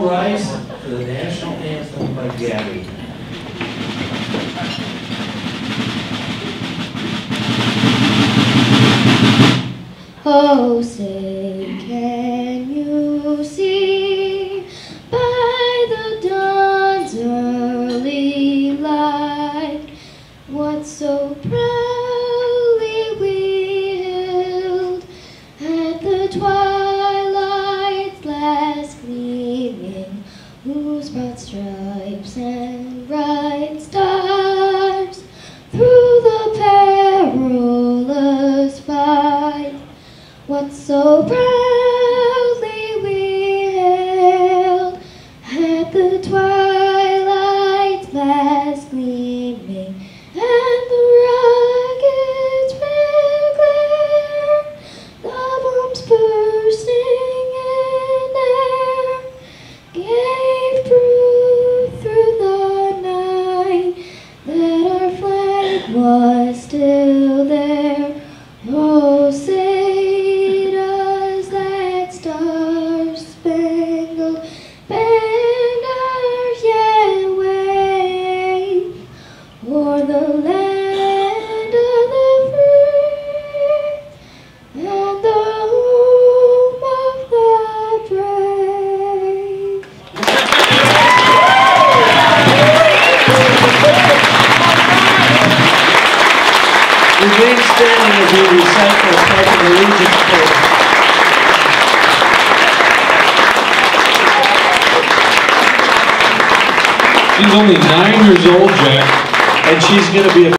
Rise for the national anthem by Gabby. Oh, say, can whose broad stripes and bright stars through the perilous fight what so proudly we hailed at the twilight's last gleaming and the Remain standing as we recite the pledge of allegiance She's only nine years old, Jack. And she's gonna be a